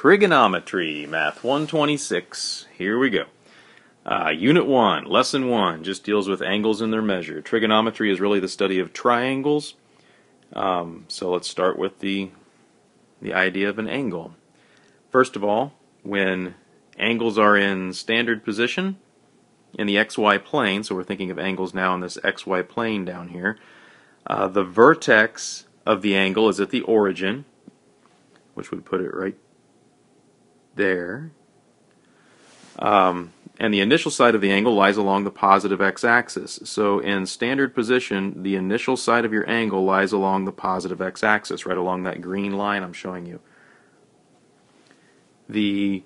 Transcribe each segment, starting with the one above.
Trigonometry, Math 126. Here we go. Uh, Unit 1, Lesson 1, just deals with angles and their measure. Trigonometry is really the study of triangles. Um, so let's start with the, the idea of an angle. First of all, when angles are in standard position in the xy plane, so we're thinking of angles now in this xy plane down here, uh, the vertex of the angle is at the origin, which would put it right there. Um, and the initial side of the angle lies along the positive x-axis. So in standard position, the initial side of your angle lies along the positive x-axis, right along that green line I'm showing you. The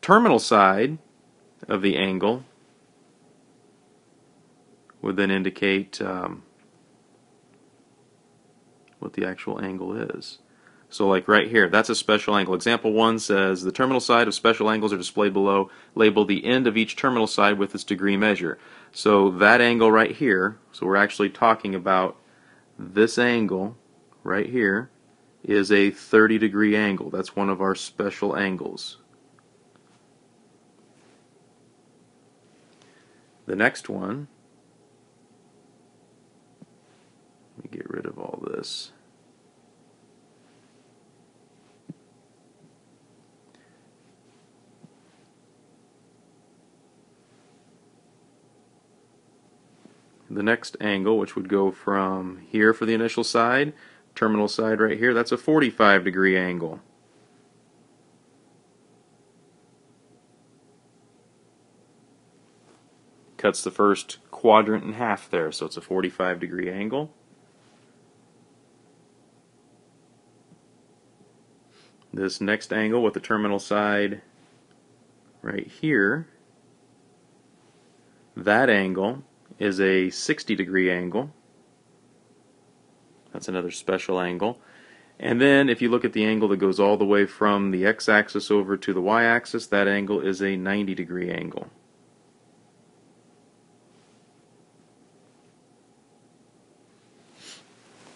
terminal side of the angle would then indicate um, what the actual angle is. So like right here, that's a special angle. Example 1 says the terminal side of special angles are displayed below. Label the end of each terminal side with its degree measure. So that angle right here, so we're actually talking about this angle right here is a 30 degree angle. That's one of our special angles. The next one, let me get rid of all this. The next angle, which would go from here for the initial side, terminal side right here, that's a 45 degree angle. Cuts the first quadrant in half there, so it's a 45 degree angle. This next angle with the terminal side right here, that angle is a 60 degree angle. That's another special angle. And then if you look at the angle that goes all the way from the x-axis over to the y-axis, that angle is a 90 degree angle.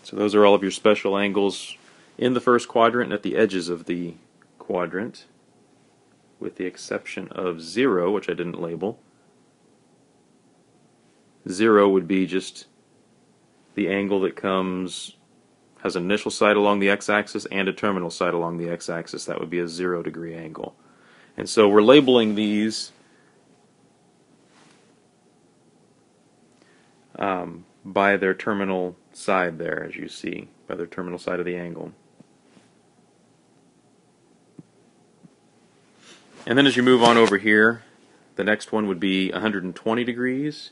So those are all of your special angles in the first quadrant and at the edges of the quadrant, with the exception of 0, which I didn't label. 0 would be just the angle that comes, has an initial side along the x-axis and a terminal side along the x-axis. That would be a 0 degree angle. And so we're labeling these um, by their terminal side there, as you see, by their terminal side of the angle. And then as you move on over here, the next one would be 120 degrees.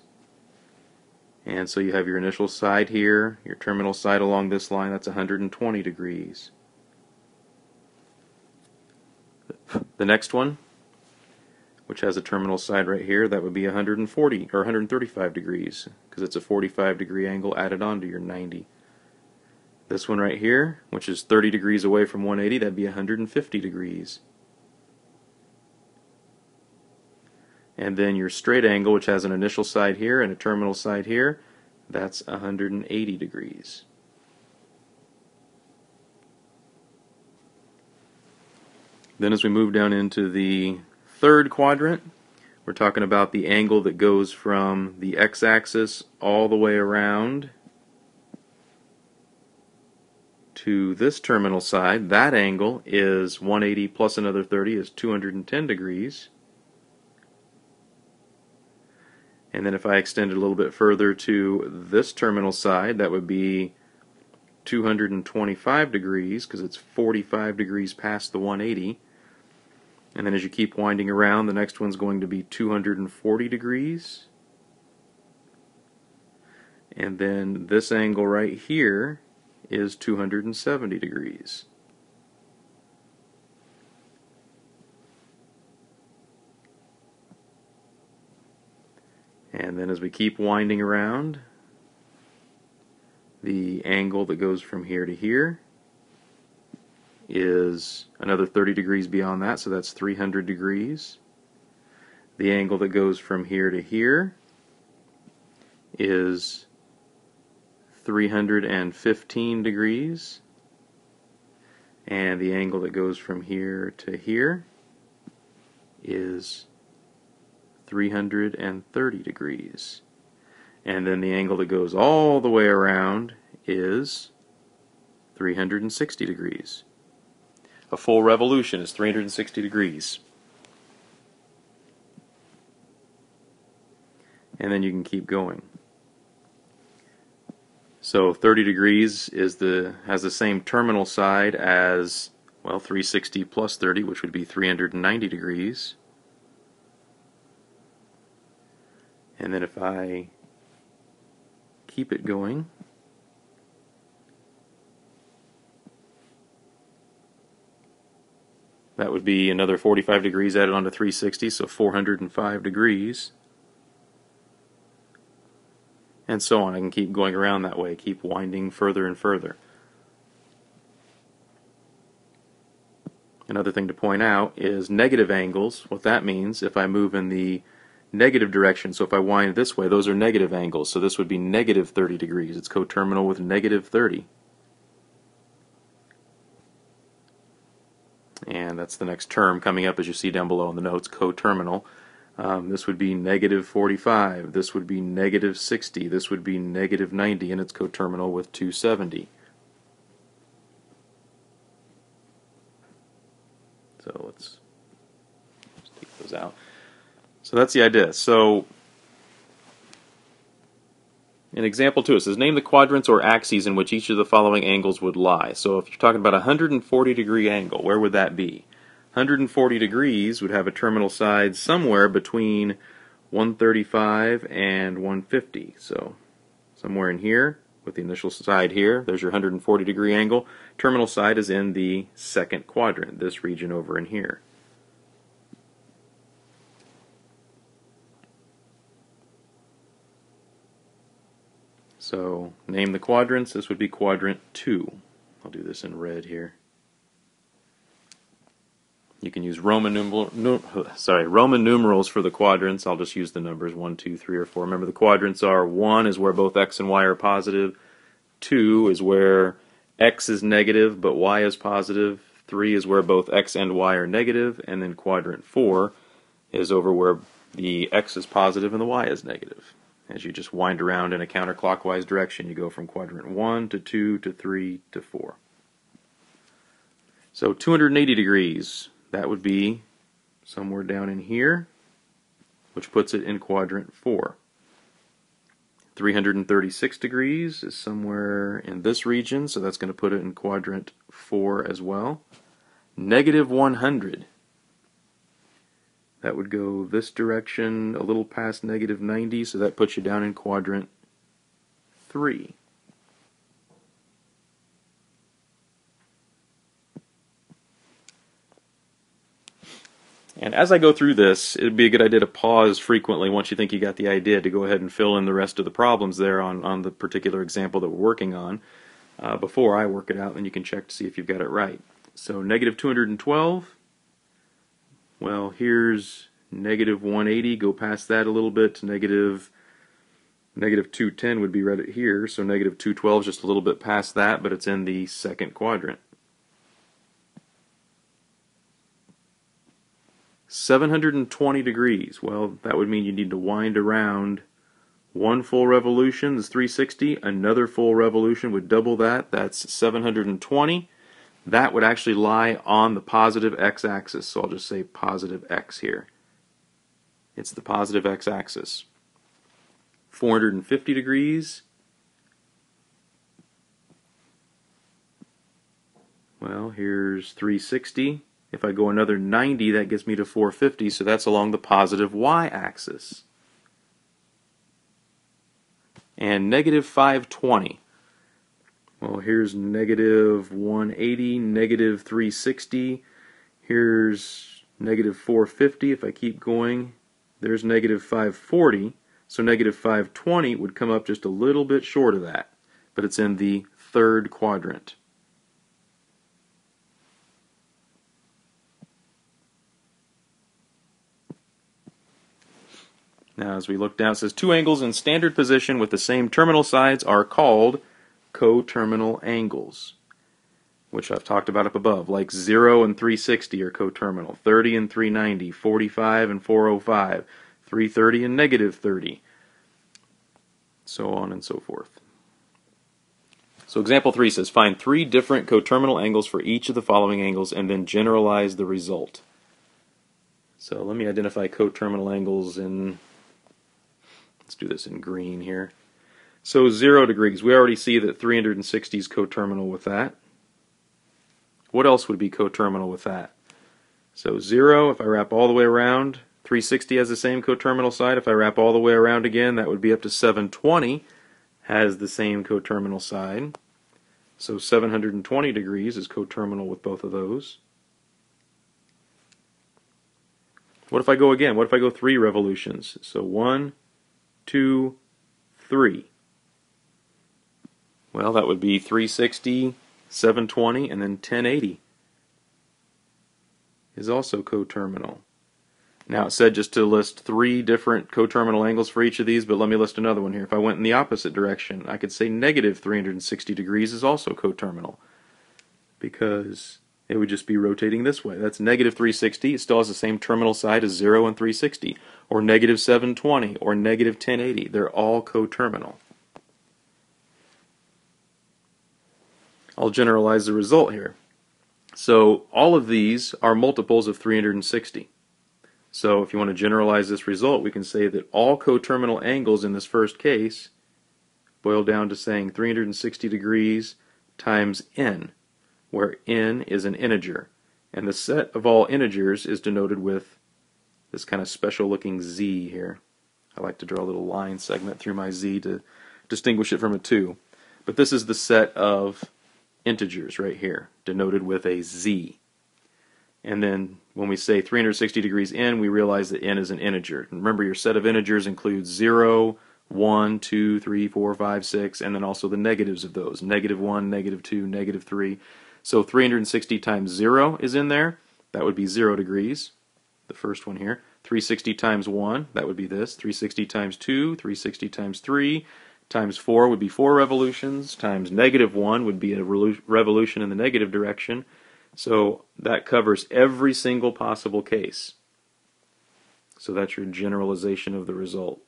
And so you have your initial side here, your terminal side along this line, that's 120 degrees. The next one, which has a terminal side right here, that would be 140 or 135 degrees because it's a 45 degree angle added on to your 90. This one right here, which is 30 degrees away from 180, that'd be 150 degrees. And then your straight angle which has an initial side here and a terminal side here that's 180 degrees. Then as we move down into the third quadrant we're talking about the angle that goes from the x-axis all the way around to this terminal side. That angle is 180 plus another 30 is 210 degrees And then if I extend it a little bit further to this terminal side, that would be 225 degrees because it's 45 degrees past the 180. And then as you keep winding around, the next one's going to be 240 degrees. And then this angle right here is 270 degrees. And then as we keep winding around, the angle that goes from here to here is another 30 degrees beyond that, so that's 300 degrees. The angle that goes from here to here is 315 degrees. And the angle that goes from here to here is 330 degrees. And then the angle that goes all the way around is 360 degrees. A full revolution is 360 degrees. And then you can keep going. So 30 degrees is the has the same terminal side as well 360 plus 30 which would be 390 degrees. And then if I keep it going That would be another 45 degrees added onto 360, so 405 degrees. And so on. I can keep going around that way, keep winding further and further. Another thing to point out is negative angles. What that means, if I move in the negative direction, so if I wind this way, those are negative angles. So this would be negative 30 degrees. It's coterminal with negative 30. and that's the next term coming up as you see down below in the notes, coterminal. Um, this would be negative 45, this would be negative 60, this would be negative 90, and it's coterminal with 270. So let's take those out. So that's the idea. So an example two, it says name the quadrants or axes in which each of the following angles would lie. So if you're talking about a 140 degree angle, where would that be? 140 degrees would have a terminal side somewhere between 135 and 150. So somewhere in here, with the initial side here, there's your 140 degree angle. Terminal side is in the second quadrant, this region over in here. So name the quadrants. This would be quadrant 2. I'll do this in red here. You can use Roman numeral, nu sorry, Roman numerals for the quadrants. I'll just use the numbers 1, 2, 3, or 4. Remember the quadrants are 1 is where both x and y are positive, 2 is where x is negative but y is positive, 3 is where both x and y are negative, and then quadrant 4 is over where the x is positive and the y is negative. As you just wind around in a counterclockwise direction, you go from quadrant 1 to 2 to 3 to 4. So 280 degrees, that would be somewhere down in here, which puts it in quadrant 4. 336 degrees is somewhere in this region, so that's going to put it in quadrant 4 as well. Negative 100 that would go this direction a little past negative 90, so that puts you down in quadrant 3. And as I go through this, it'd be a good idea to pause frequently once you think you got the idea to go ahead and fill in the rest of the problems there on, on the particular example that we're working on uh, before I work it out, and you can check to see if you've got it right. So negative 212 well, here's negative 180. Go past that a little bit to negative, negative 210 would be right here. So negative 212 is just a little bit past that, but it's in the second quadrant. 720 degrees. Well, that would mean you need to wind around one full revolution is 360. Another full revolution would double that. That's 720 that would actually lie on the positive x-axis. So I'll just say positive x here. It's the positive x-axis. 450 degrees. Well, here's 360. If I go another 90, that gets me to 450, so that's along the positive y-axis. And negative 520. Well, here's negative 180, negative 360. Here's negative 450. If I keep going, there's negative 540. So negative 520 would come up just a little bit short of that, but it's in the third quadrant. Now, as we look down, it says two angles in standard position with the same terminal sides are called coterminal angles. which I've talked about up above, like 0 and 360 are coterminal, 30 and 390, 45 and 405, 330 and negative 30, so on and so forth. So example 3 says find three different coterminal angles for each of the following angles and then generalize the result. So let me identify coterminal angles in, let's do this in green here. So 0 degrees, we already see that 360 is coterminal with that. What else would be coterminal with that? So 0, if I wrap all the way around, 360 has the same coterminal side. If I wrap all the way around again, that would be up to 720 has the same coterminal side. So 720 degrees is coterminal with both of those. What if I go again? What if I go three revolutions? So one, two, three. Well, that would be 360, 720, and then 1080 is also coterminal. Now it said just to list three different coterminal angles for each of these, but let me list another one here. If I went in the opposite direction, I could say negative 360 degrees is also coterminal because it would just be rotating this way. That's negative 360. It still has the same terminal side as 0 and 360, or negative 720, or negative 1080. They're all coterminal. I'll generalize the result here. So all of these are multiples of 360. So if you want to generalize this result, we can say that all coterminal angles in this first case boil down to saying 360 degrees times n, where n is an integer. And the set of all integers is denoted with this kind of special looking z here. I like to draw a little line segment through my z to distinguish it from a 2. But this is the set of integers right here, denoted with a z. And then when we say 360 degrees n, we realize that n is an integer. And remember, your set of integers includes 0, 1, 2, 3, 4, 5, 6, and then also the negatives of those. Negative 1, negative 2, negative 3. So 360 times 0 is in there. That would be 0 degrees, the first one here. 360 times 1, that would be this. 360 times 2, 360 times 3, times 4 would be 4 revolutions, times negative 1 would be a revolution in the negative direction, so that covers every single possible case. So that's your generalization of the result.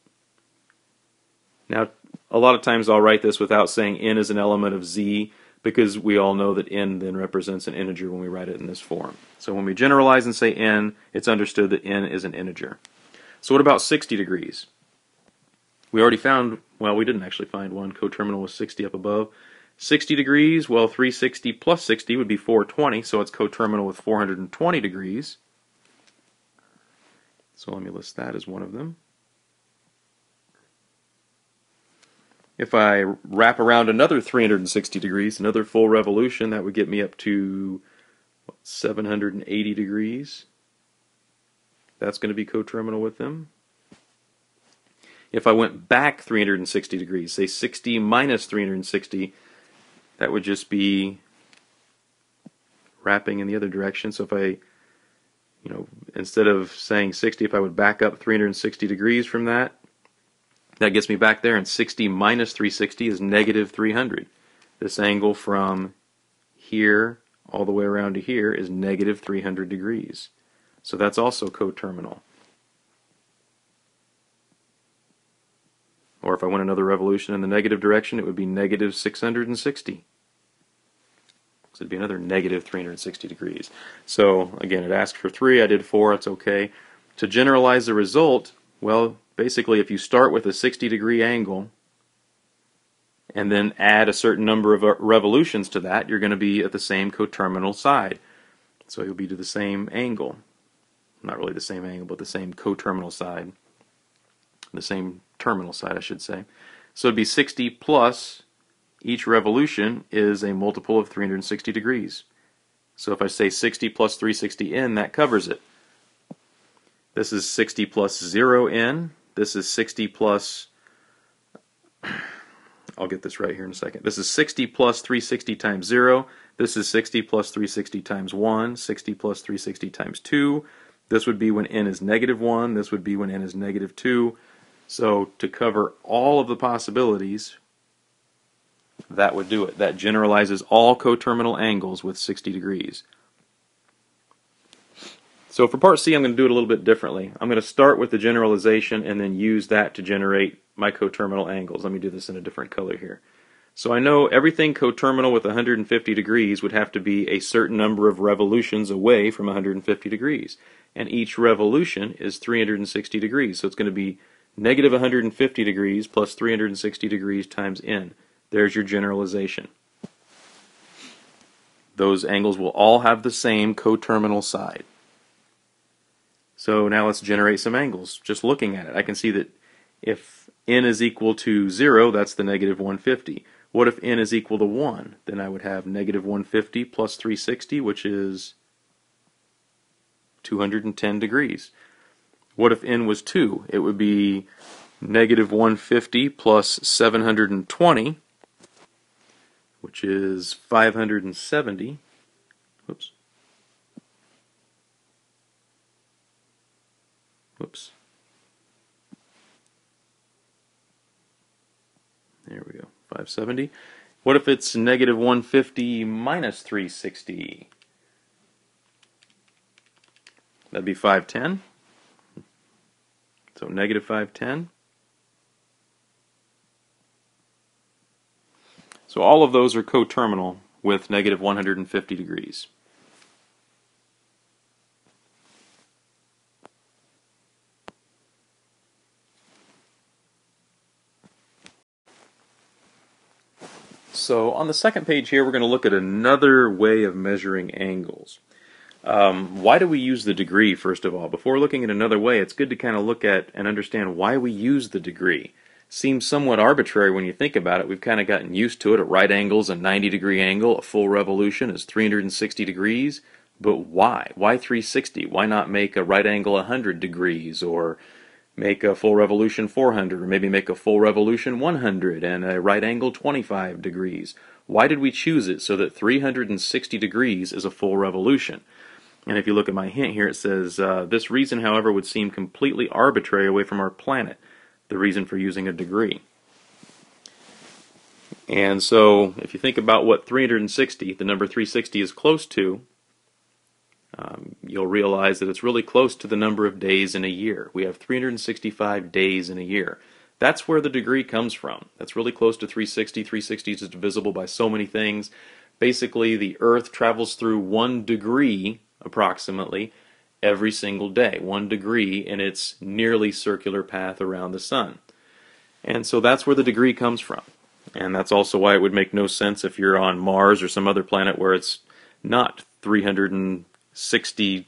Now, a lot of times I'll write this without saying n is an element of z because we all know that n then represents an integer when we write it in this form. So when we generalize and say n, it's understood that n is an integer. So what about 60 degrees? We already found, well, we didn't actually find one coterminal with 60 up above. 60 degrees, well, 360 plus 60 would be 420, so it's coterminal with 420 degrees. So let me list that as one of them. If I wrap around another 360 degrees, another full revolution, that would get me up to what, 780 degrees. That's going to be coterminal with them. If I went back 360 degrees, say 60 minus 360, that would just be wrapping in the other direction. So if I, you know, instead of saying 60, if I would back up 360 degrees from that, that gets me back there, and 60 minus 360 is negative 300. This angle from here all the way around to here is negative 300 degrees. So that's also coterminal. Or if I went another revolution in the negative direction, it would be negative 660. So it'd be another negative 360 degrees. So again, it asked for 3, I did 4, it's okay. To generalize the result, well, basically if you start with a 60 degree angle and then add a certain number of uh, revolutions to that, you're going to be at the same coterminal side. So you'll be to the same angle. Not really the same angle, but the same coterminal side. The same terminal side, I should say. So it'd be 60 plus each revolution is a multiple of 360 degrees. So if I say 60 plus 360n, that covers it. This is 60 plus 0n. This is 60 plus, I'll get this right here in a second. This is 60 plus 360 times 0. This is 60 plus 360 times 1. 60 plus 360 times 2. This would be when n is negative 1. This would be when n is negative 2. So to cover all of the possibilities, that would do it. That generalizes all coterminal angles with 60 degrees. So for part C, I'm going to do it a little bit differently. I'm going to start with the generalization and then use that to generate my coterminal angles. Let me do this in a different color here. So I know everything coterminal with 150 degrees would have to be a certain number of revolutions away from 150 degrees. And each revolution is 360 degrees. So it's going to be negative 150 degrees plus 360 degrees times n. There's your generalization. Those angles will all have the same coterminal side. So now let's generate some angles. Just looking at it, I can see that if n is equal to 0, that's the negative 150. What if n is equal to 1? Then I would have negative 150 plus 360, which is 210 degrees. What if n was 2? It would be negative 150 plus 720, which is 570. Whoops. Whoops. There we go. 570. What if it's negative 150 minus 360? That'd be 510. So negative 510. So all of those are coterminal with negative 150 degrees. So on the second page here, we're going to look at another way of measuring angles. Um, why do we use the degree, first of all? Before looking at another way, it's good to kind of look at and understand why we use the degree. Seems somewhat arbitrary when you think about it. We've kind of gotten used to it. A right angle is a 90 degree angle. A full revolution is 360 degrees. But why? Why 360? Why not make a right angle 100 degrees or make a full revolution 400 or maybe make a full revolution 100 and a right angle 25 degrees. Why did we choose it so that 360 degrees is a full revolution? And if you look at my hint here, it says, uh, this reason, however, would seem completely arbitrary away from our planet, the reason for using a degree. And so, if you think about what 360, the number 360 is close to, um, you'll realize that it's really close to the number of days in a year. We have 365 days in a year. That's where the degree comes from. That's really close to 360. 360 is divisible by so many things. Basically, the Earth travels through one degree, approximately, every single day. One degree in its nearly circular path around the Sun. And so that's where the degree comes from. And that's also why it would make no sense if you're on Mars or some other planet where it's not 360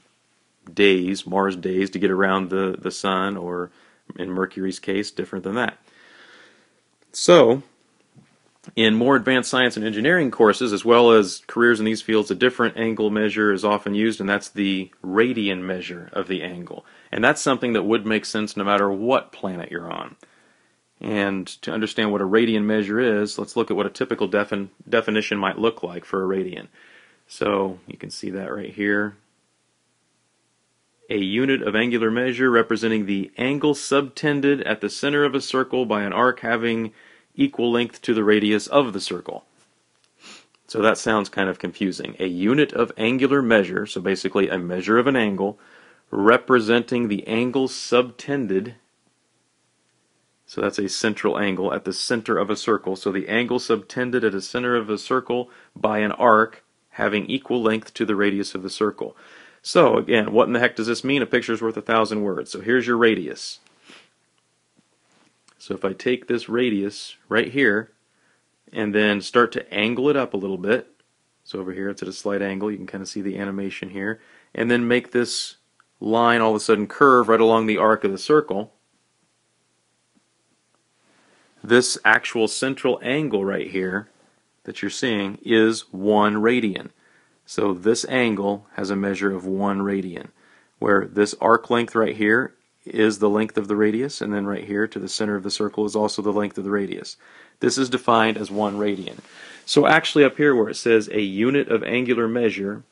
days, Mars days, to get around the, the Sun, or in Mercury's case, different than that. So, in more advanced science and engineering courses, as well as careers in these fields, a different angle measure is often used, and that's the radian measure of the angle. And that's something that would make sense no matter what planet you're on. And to understand what a radian measure is, let's look at what a typical defin- definition might look like for a radian. So you can see that right here. A unit of angular measure representing the angle subtended at the center of a circle by an arc having equal length to the radius of the circle. So that sounds kind of confusing. A unit of angular measure, so basically a measure of an angle, representing the angle subtended. So that's a central angle at the center of a circle. So the angle subtended at the center of a circle by an arc having equal length to the radius of the circle. So again, what in the heck does this mean? A picture is worth a thousand words. So here's your radius. So if I take this radius right here and then start to angle it up a little bit, so over here it's at a slight angle, you can kind of see the animation here, and then make this line all of a sudden curve right along the arc of the circle, this actual central angle right here that you're seeing is 1 radian. So this angle has a measure of 1 radian, where this arc length right here is the length of the radius, and then right here to the center of the circle is also the length of the radius. This is defined as 1 radian. So actually up here where it says a unit of angular measure,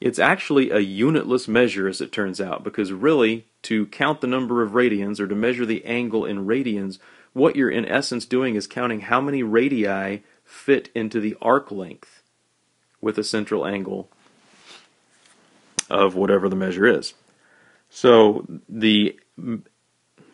it's actually a unitless measure as it turns out, because really to count the number of radians or to measure the angle in radians what you're in essence doing is counting how many radii fit into the arc length with a central angle of whatever the measure is. So the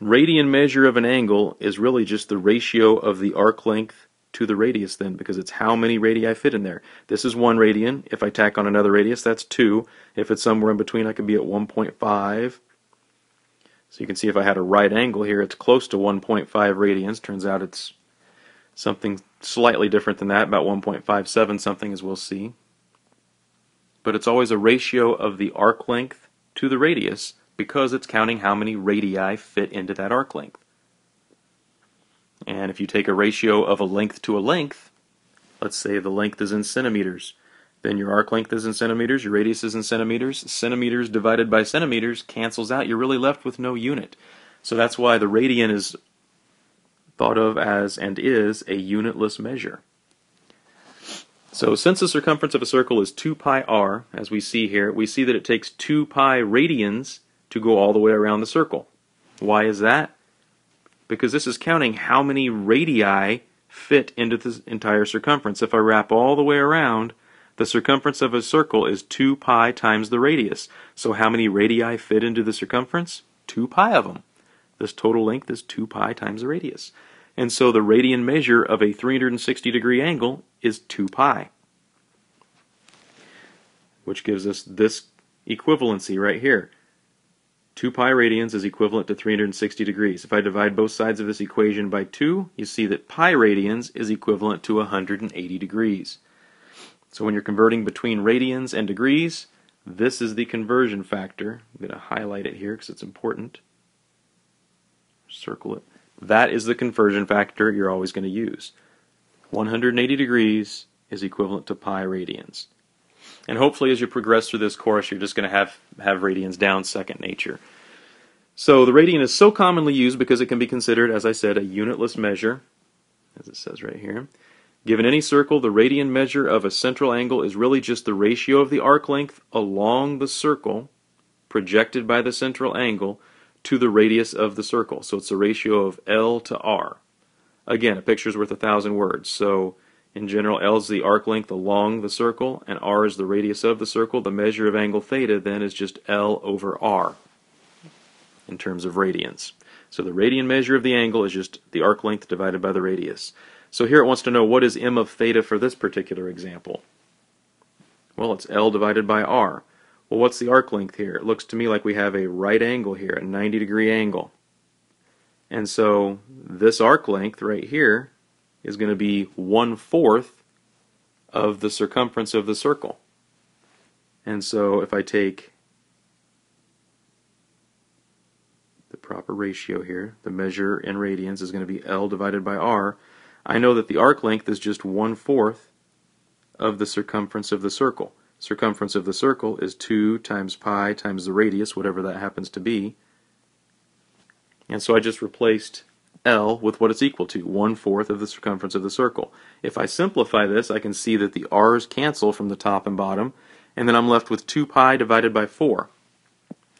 radian measure of an angle is really just the ratio of the arc length to the radius then because it's how many radii fit in there. This is one radian. If I tack on another radius, that's two. If it's somewhere in between, I could be at 1.5. So you can see if I had a right angle here, it's close to 1.5 radians. Turns out it's something slightly different than that, about 1.57 something as we'll see. But it's always a ratio of the arc length to the radius because it's counting how many radii fit into that arc length. And if you take a ratio of a length to a length, let's say the length is in centimeters, then your arc length is in centimeters, your radius is in centimeters. Centimeters divided by centimeters cancels out. You're really left with no unit. So that's why the radian is thought of as and is a unitless measure. So since the circumference of a circle is 2 pi r, as we see here, we see that it takes 2 pi radians to go all the way around the circle. Why is that? because this is counting how many radii fit into the entire circumference. If I wrap all the way around, the circumference of a circle is 2 pi times the radius. So how many radii fit into the circumference? 2 pi of them. This total length is 2 pi times the radius. And so the radian measure of a 360 degree angle is 2 pi, which gives us this equivalency right here. 2 pi radians is equivalent to 360 degrees. If I divide both sides of this equation by 2, you see that pi radians is equivalent to 180 degrees. So when you're converting between radians and degrees, this is the conversion factor. I'm going to highlight it here because it's important. Circle it. That is the conversion factor you're always going to use. 180 degrees is equivalent to pi radians. And hopefully, as you progress through this course, you're just going to have, have radians down second nature. So the radian is so commonly used because it can be considered, as I said, a unitless measure, as it says right here. Given any circle, the radian measure of a central angle is really just the ratio of the arc length along the circle projected by the central angle to the radius of the circle. So it's a ratio of L to R. Again, a picture is worth a thousand words. So in general, L is the arc length along the circle, and R is the radius of the circle. The measure of angle theta then is just L over R in terms of radians. So the radian measure of the angle is just the arc length divided by the radius. So here it wants to know what is m of theta for this particular example. Well, it's L divided by R. Well, what's the arc length here? It looks to me like we have a right angle here, a 90 degree angle. And so this arc length right here is going to be one fourth of the circumference of the circle. And so if I take the proper ratio here, the measure in radians is going to be L divided by R, I know that the arc length is just one fourth of the circumference of the circle. Circumference of the circle is 2 times pi times the radius, whatever that happens to be. And so I just replaced L with what it's equal to, one fourth of the circumference of the circle. If I simplify this, I can see that the r's cancel from the top and bottom, and then I'm left with 2 pi divided by 4.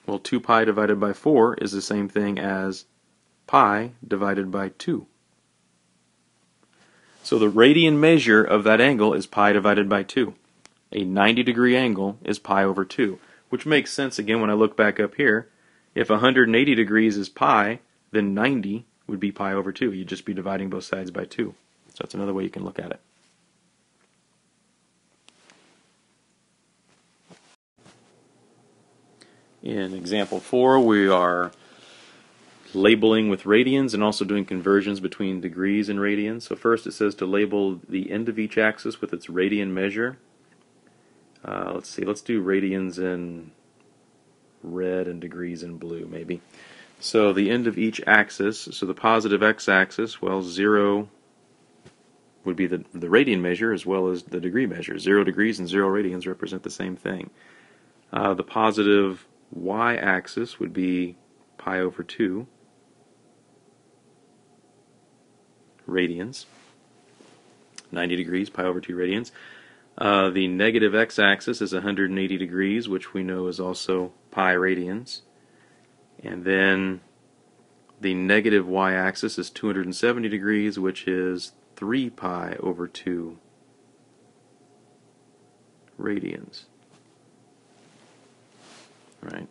Well, 2 pi divided by 4 is the same thing as pi divided by 2. So the radian measure of that angle is pi divided by 2. A 90 degree angle is pi over 2, which makes sense again when I look back up here. If 180 degrees is pi, then 90 would be pi over 2. You'd just be dividing both sides by 2. So that's another way you can look at it. In example 4, we are labeling with radians and also doing conversions between degrees and radians. So first it says to label the end of each axis with its radian measure. Uh, let's see, let's do radians in red and degrees in blue maybe. So the end of each axis, so the positive x-axis, well, 0 would be the, the radian measure as well as the degree measure. 0 degrees and 0 radians represent the same thing. Uh, the positive y-axis would be pi over 2 radians. 90 degrees, pi over 2 radians. Uh, the negative x-axis is 180 degrees, which we know is also pi radians. And then the negative y-axis is 270 degrees, which is 3 pi over 2 radians. Right?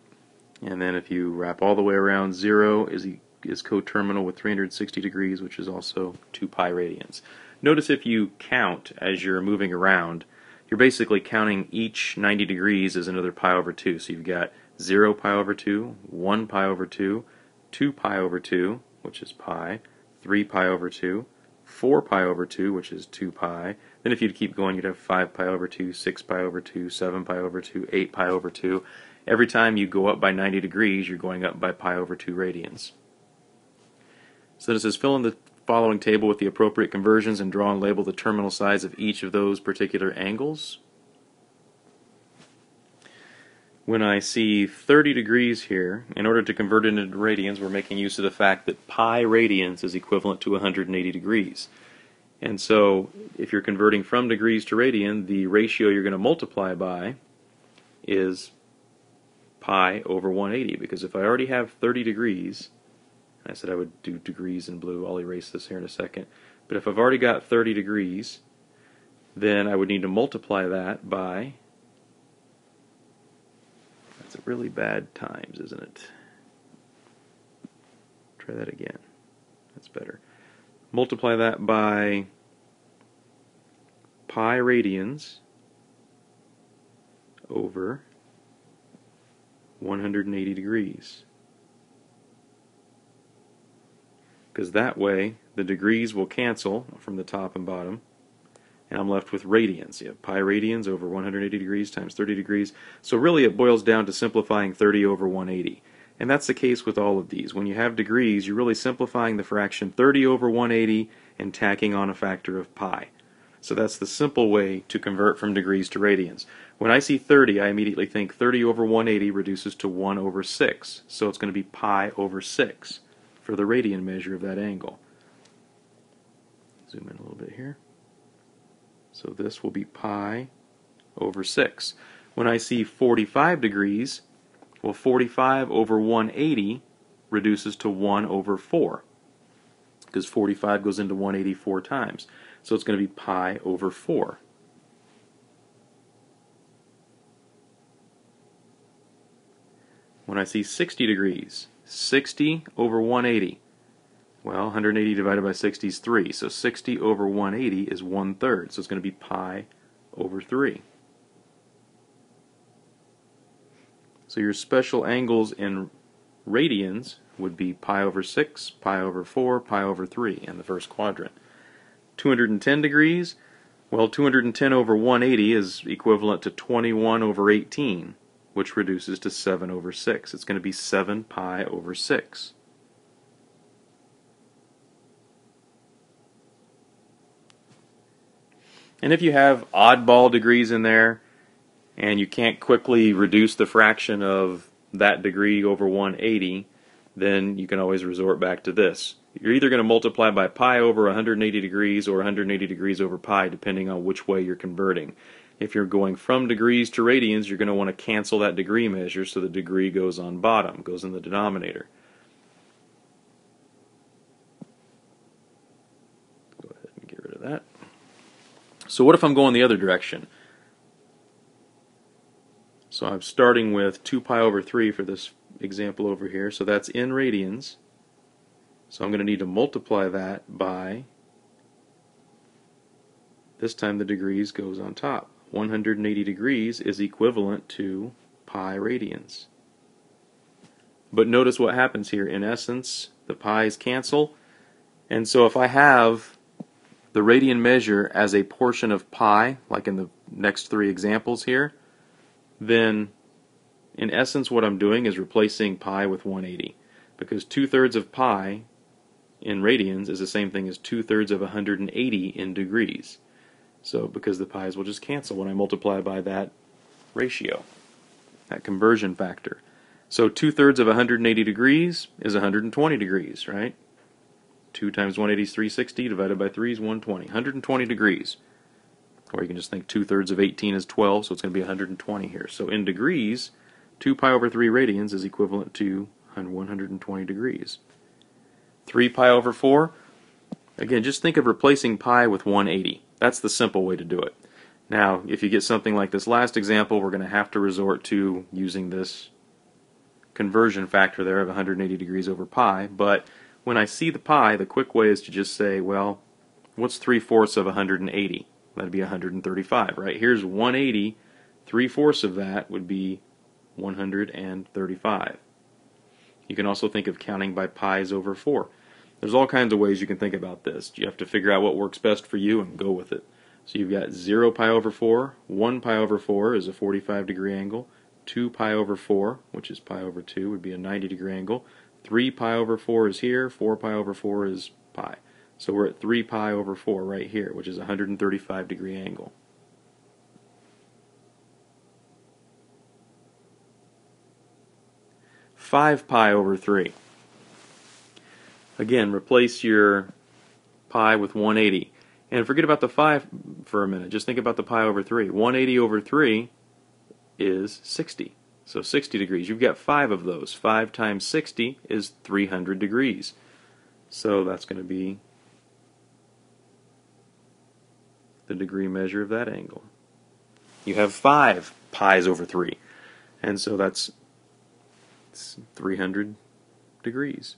And then if you wrap all the way around, 0 is, is coterminal with 360 degrees, which is also 2 pi radians. Notice if you count as you're moving around, you're basically counting each 90 degrees as another pi over 2. So you've got 0 pi over 2, 1 pi over 2, 2 pi over 2, which is pi, 3 pi over 2, 4 pi over 2, which is 2 pi. Then if you'd keep going, you'd have 5 pi over 2, 6 pi over 2, 7 pi over 2, 8 pi over 2. Every time you go up by 90 degrees, you're going up by pi over 2 radians. So this is fill in the following table with the appropriate conversions and draw and label the terminal sides of each of those particular angles. When I see 30 degrees here, in order to convert it into radians, we're making use of the fact that pi radians is equivalent to 180 degrees. And so, if you're converting from degrees to radian, the ratio you're going to multiply by is pi over 180, because if I already have 30 degrees, I said I would do degrees in blue, I'll erase this here in a second, but if I've already got 30 degrees, then I would need to multiply that by really bad times, isn't it? Try that again. That's better. Multiply that by pi radians over 180 degrees. Because that way the degrees will cancel from the top and bottom and I'm left with radians. You have pi radians over 180 degrees times 30 degrees. So really it boils down to simplifying 30 over 180. And that's the case with all of these. When you have degrees, you're really simplifying the fraction 30 over 180 and tacking on a factor of pi. So that's the simple way to convert from degrees to radians. When I see 30, I immediately think 30 over 180 reduces to 1 over 6. So it's going to be pi over 6 for the radian measure of that angle. Zoom in a little bit here. So this will be pi over 6. When I see 45 degrees, well 45 over 180 reduces to 1 over 4 because 45 goes into 184 times. So it's going to be pi over 4. When I see 60 degrees, 60 over 180, well, 180 divided by 60 is 3, so 60 over 180 is 1 third, so it's going to be pi over 3. So your special angles in radians would be pi over 6, pi over 4, pi over 3 in the first quadrant. 210 degrees, well 210 over 180 is equivalent to 21 over 18, which reduces to 7 over 6. It's going to be 7 pi over 6. And if you have oddball degrees in there and you can't quickly reduce the fraction of that degree over 180, then you can always resort back to this. You're either going to multiply by pi over 180 degrees or 180 degrees over pi, depending on which way you're converting. If you're going from degrees to radians, you're going to want to cancel that degree measure so the degree goes on bottom, goes in the denominator. Go ahead and get rid of that. So what if I'm going the other direction? So I'm starting with 2 pi over 3 for this example over here. So that's in radians. So I'm going to need to multiply that by, this time the degrees goes on top. 180 degrees is equivalent to pi radians. But notice what happens here. In essence, the pi's cancel. And so if I have the radian measure as a portion of pi, like in the next three examples here, then in essence what I'm doing is replacing pi with 180 because two-thirds of pi in radians is the same thing as two-thirds of 180 in degrees. So because the pi's will just cancel when I multiply by that ratio, that conversion factor. So two-thirds of 180 degrees is 120 degrees, right? 2 times 180 is 360, divided by 3 is 120. 120 degrees. Or you can just think 2 thirds of 18 is 12, so it's going to be 120 here. So in degrees, 2 pi over 3 radians is equivalent to 120 degrees. 3 pi over 4. Again, just think of replacing pi with 180. That's the simple way to do it. Now, if you get something like this last example, we're going to have to resort to using this conversion factor there of 180 degrees over pi. But when I see the pi, the quick way is to just say, well, what's 3 fourths of 180? That'd be 135, right? Here's 180. 3 fourths of that would be 135. You can also think of counting by pi's over 4. There's all kinds of ways you can think about this. You have to figure out what works best for you and go with it. So you've got 0 pi over 4, 1 pi over 4 is a 45 degree angle, 2 pi over 4, which is pi over 2, would be a 90 degree angle, 3 pi over 4 is here, 4 pi over 4 is pi. So we're at 3 pi over 4 right here, which is a 135 degree angle. Five pi over three. Again, replace your pi with 180. And forget about the 5 for a minute. Just think about the pi over 3. 180 over 3 is 60. So 60 degrees. You've got 5 of those. 5 times 60 is 300 degrees. So that's going to be the degree measure of that angle. You have 5 pi's over 3. And so that's 300 degrees.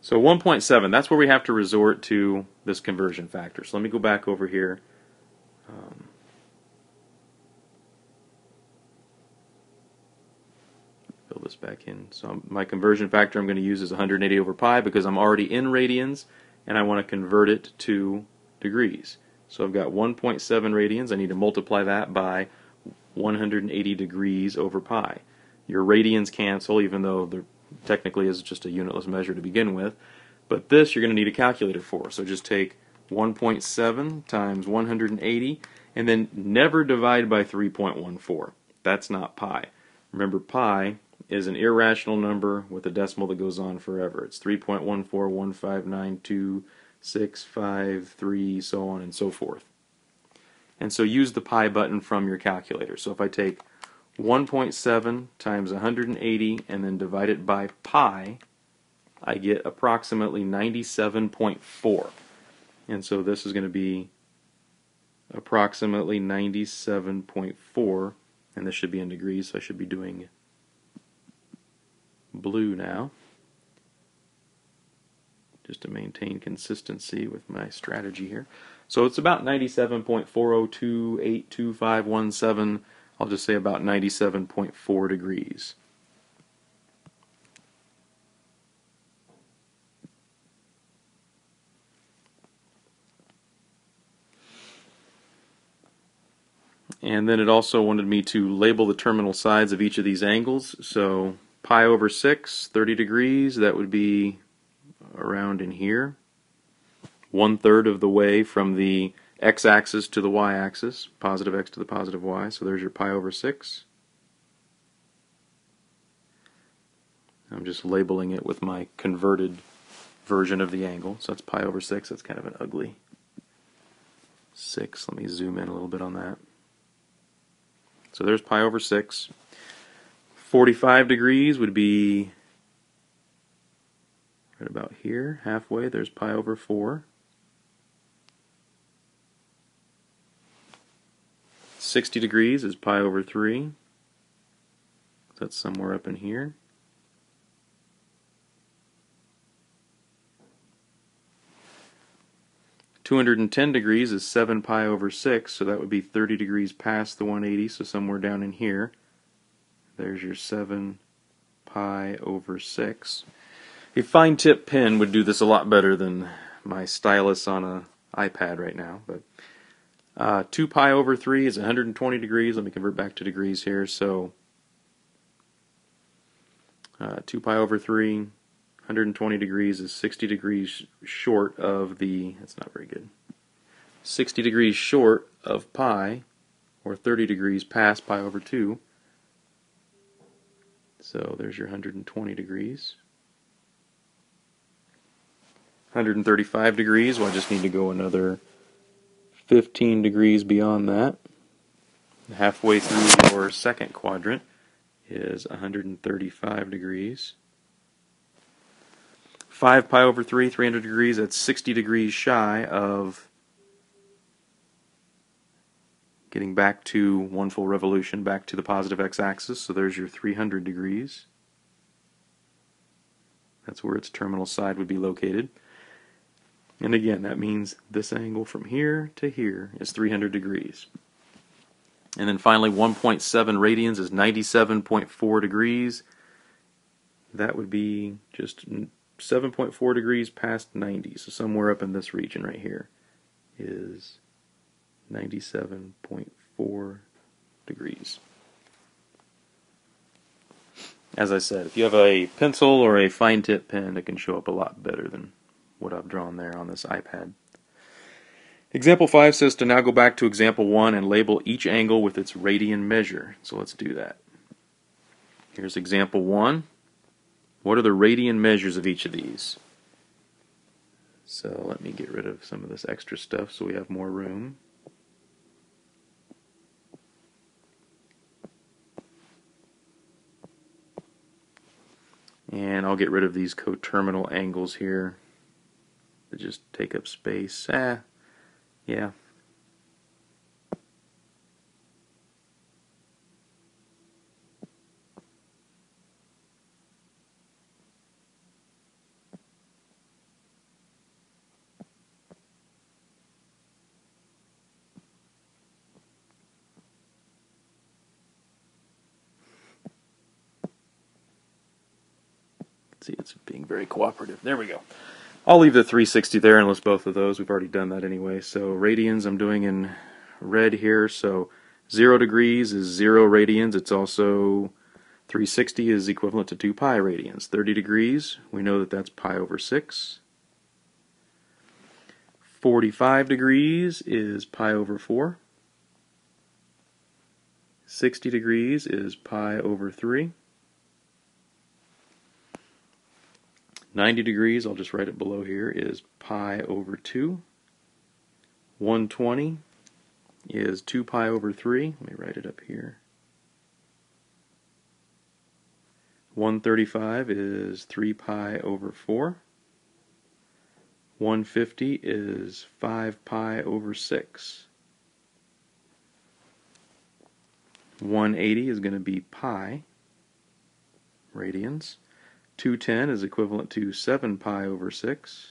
So 1.7, that's where we have to resort to this conversion factor. So let me go back over here. Um, this back in. So my conversion factor I'm going to use is 180 over pi because I'm already in radians and I want to convert it to degrees. So I've got 1.7 radians. I need to multiply that by 180 degrees over pi. Your radians cancel even though they're technically is just a unitless measure to begin with. But this you're going to need a calculator for. So just take 1.7 times 180 and then never divide by 3.14. That's not pi. Remember pi is an irrational number with a decimal that goes on forever. It's 3.141592653 so on and so forth. And so use the pi button from your calculator. So if I take 1.7 times 180 and then divide it by pi, I get approximately 97.4. And so this is going to be approximately 97.4, and this should be in degrees, so I should be doing blue now, just to maintain consistency with my strategy here. So it's about 97.402825517 I'll just say about 97.4 degrees. And then it also wanted me to label the terminal sides of each of these angles. So pi over 6, 30 degrees, that would be around in here. One third of the way from the x-axis to the y-axis, positive x to the positive y. So there's your pi over 6. I'm just labeling it with my converted version of the angle. So that's pi over 6. That's kind of an ugly 6. Let me zoom in a little bit on that. So there's pi over 6. 45 degrees would be right about here, halfway. There's pi over 4. 60 degrees is pi over 3. That's somewhere up in here. Two hundred and ten degrees is seven pi over six, so that would be thirty degrees past the one eighty, so somewhere down in here. There's your seven pi over six. A fine tip pen would do this a lot better than my stylus on a iPad right now, but uh, 2 pi over 3 is 120 degrees. Let me convert back to degrees here. So uh, 2 pi over 3, 120 degrees is 60 degrees short of the, that's not very good, 60 degrees short of pi, or 30 degrees past pi over 2. So there's your 120 degrees. 135 degrees, well I just need to go another 15 degrees beyond that. Halfway through your second quadrant is 135 degrees. 5 pi over 3, 300 degrees, that's 60 degrees shy of getting back to one full revolution, back to the positive x-axis. So there's your 300 degrees. That's where its terminal side would be located. And again, that means this angle from here to here is 300 degrees. And then finally, 1.7 radians is 97.4 degrees. That would be just 7.4 degrees past 90. So somewhere up in this region right here is 97.4 degrees. As I said, if you have a pencil or a fine tip pen, it can show up a lot better than what I've drawn there on this iPad. Example 5 says to now go back to example 1 and label each angle with its radian measure. So let's do that. Here's example 1. What are the radian measures of each of these? So let me get rid of some of this extra stuff so we have more room. And I'll get rid of these coterminal angles here that just take up space. Ah, yeah. see, it's being very cooperative. There we go. I'll leave the 360 there and list both of those. We've already done that anyway. So radians I'm doing in red here. So 0 degrees is 0 radians. It's also 360 is equivalent to 2 pi radians. 30 degrees, we know that that's pi over 6. 45 degrees is pi over 4. 60 degrees is pi over 3. 90 degrees, I'll just write it below here, is pi over 2. 120 is 2 pi over 3. Let me write it up here. 135 is 3 pi over 4. 150 is 5 pi over 6. 180 is going to be pi radians. 210 is equivalent to 7 pi over 6.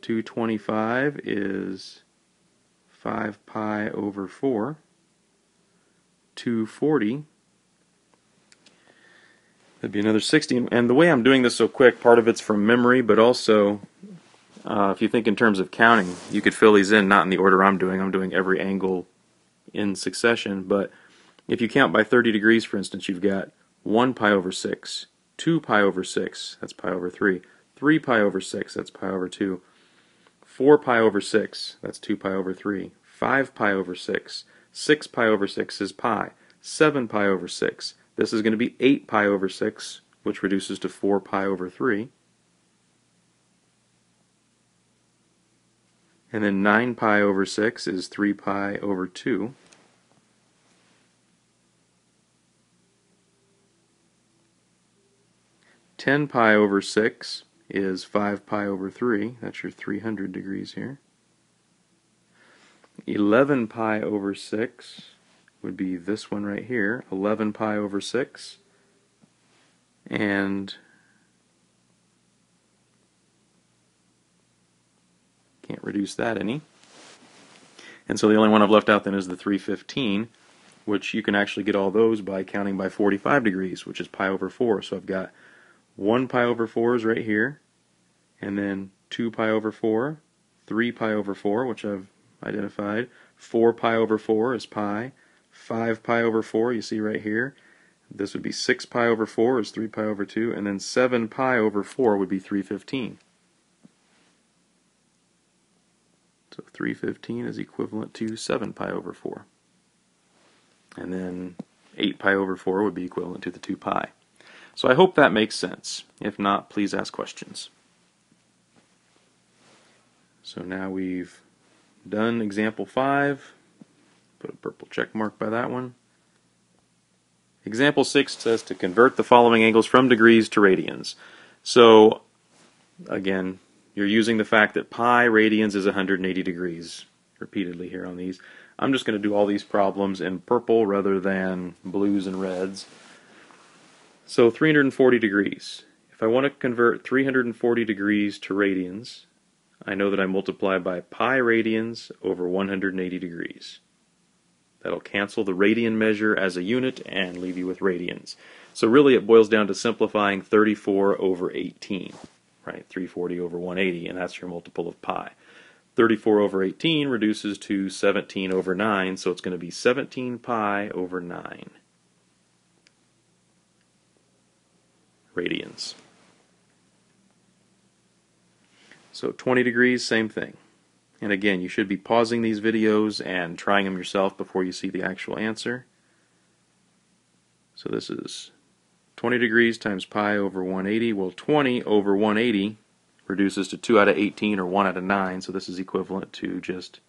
225 is 5 pi over 4. 240 that'd be another 60 and the way I'm doing this so quick part of it's from memory but also uh, if you think in terms of counting you could fill these in not in the order I'm doing I'm doing every angle in succession but if you count by 30 degrees for instance you've got 1 pi over 6, 2 pi over 6, that's pi over 3, 3 pi over 6, that's pi over 2, 4 pi over 6, that's 2 pi over 3, 5 pi over 6, 6 pi over 6 is pi, 7 pi over 6, this is going to be 8 pi over 6, which reduces to 4 pi over 3. And then 9 pi over 6 is 3 pi over 2. 10 pi over 6 is 5 pi over 3. That's your 300 degrees here. 11 pi over 6 would be this one right here. 11 pi over 6. And can't reduce that any. And so the only one I've left out then is the 315, which you can actually get all those by counting by 45 degrees, which is pi over 4. So I've got 1 pi over 4 is right here, and then 2 pi over 4, 3 pi over 4, which I've identified, 4 pi over 4 is pi, 5 pi over 4 you see right here, this would be 6 pi over 4 is 3 pi over 2, and then 7 pi over 4 would be 315. So 315 is equivalent to 7 pi over 4. And then 8 pi over 4 would be equivalent to the 2 pi. So I hope that makes sense. If not, please ask questions. So now we've done example 5. Put a purple check mark by that one. Example 6 says to convert the following angles from degrees to radians. So, again, you're using the fact that pi radians is 180 degrees repeatedly here on these. I'm just going to do all these problems in purple rather than blues and reds. So 340 degrees. If I want to convert 340 degrees to radians, I know that I multiply by pi radians over 180 degrees. That'll cancel the radian measure as a unit and leave you with radians. So really it boils down to simplifying 34 over 18, right? 340 over 180, and that's your multiple of pi. 34 over 18 reduces to 17 over 9, so it's going to be 17 pi over 9 radians. So 20 degrees, same thing. And again, you should be pausing these videos and trying them yourself before you see the actual answer. So this is 20 degrees times pi over 180. Well, 20 over 180 reduces to 2 out of 18 or 1 out of 9, so this is equivalent to just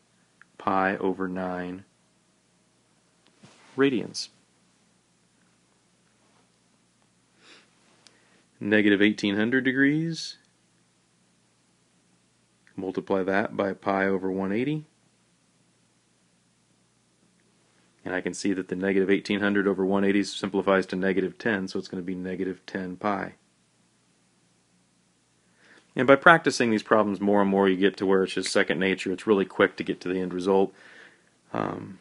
pi over 9 radians. Negative 1800 degrees multiply that by pi over 180. And I can see that the negative 1800 over 180 simplifies to negative 10, so it's going to be negative 10 pi. And by practicing these problems more and more, you get to where it's just second nature. It's really quick to get to the end result. Um,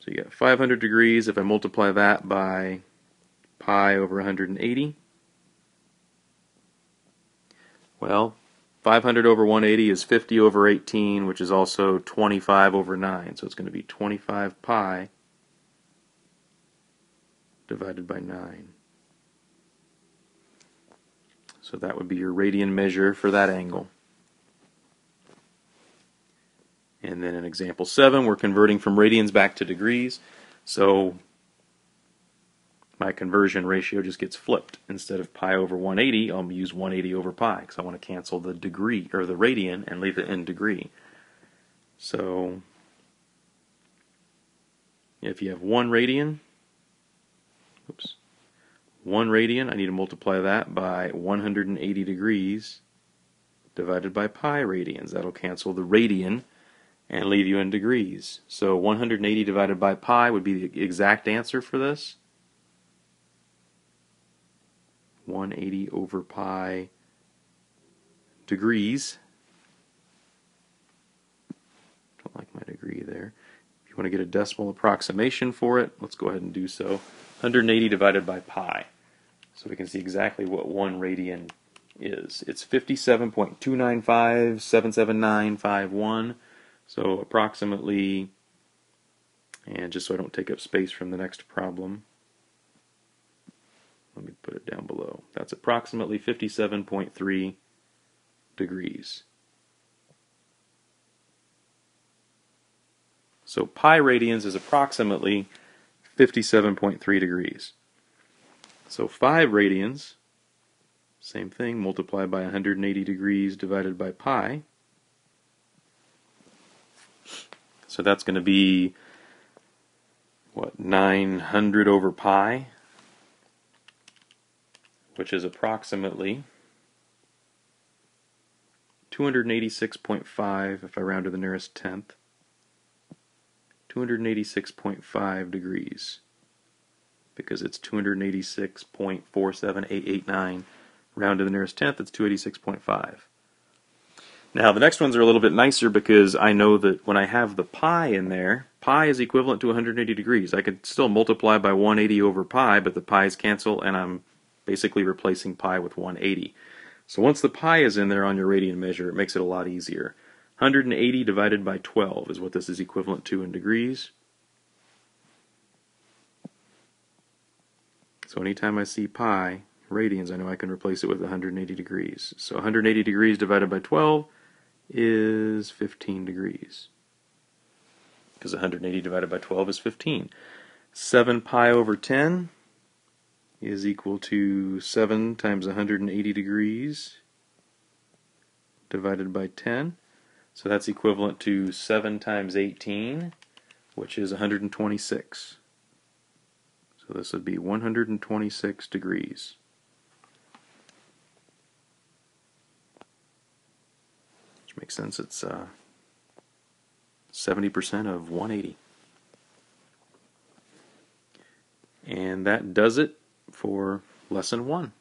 so you got 500 degrees. If I multiply that by pi over 180, well, 500 over 180 is 50 over 18, which is also 25 over 9. So it's going to be 25 pi divided by 9. So that would be your radian measure for that angle. And then in example 7, we're converting from radians back to degrees. So my conversion ratio just gets flipped. Instead of pi over 180, I'll use 180 over pi because I want to cancel the degree or the radian and leave it in degree. So if you have one radian, oops, one radian, I need to multiply that by 180 degrees divided by pi radians. That'll cancel the radian and leave you in degrees. So 180 divided by pi would be the exact answer for this. 180 over pi degrees. Don't like my degree there. If you want to get a decimal approximation for it, let's go ahead and do so. 180 divided by pi. So we can see exactly what 1 radian is. It's 57.2957791. So approximately, and just so I don't take up space from the next problem, let me put it down below. That's approximately 57.3 degrees. So pi radians is approximately 57.3 degrees. So 5 radians, same thing, multiplied by 180 degrees divided by pi. So that's going to be, what, 900 over pi? Which is approximately 286.5 if I round to the nearest tenth. 286.5 degrees because it's 286.47889 round to the nearest tenth it's 286.5 now the next ones are a little bit nicer because I know that when I have the pi in there pi is equivalent to 180 degrees. I could still multiply by 180 over pi but the pi's cancel and I'm basically replacing pi with 180. So once the pi is in there on your radian measure, it makes it a lot easier. 180 divided by 12 is what this is equivalent to in degrees. So anytime I see pi, radians, I know I can replace it with 180 degrees. So 180 degrees divided by 12 is 15 degrees. Because 180 divided by 12 is 15. 7 pi over 10 is equal to 7 times 180 degrees divided by 10. So that's equivalent to 7 times 18, which is 126. So this would be 126 degrees. Which makes sense. It's 70% uh, of 180. And that does it for lesson one.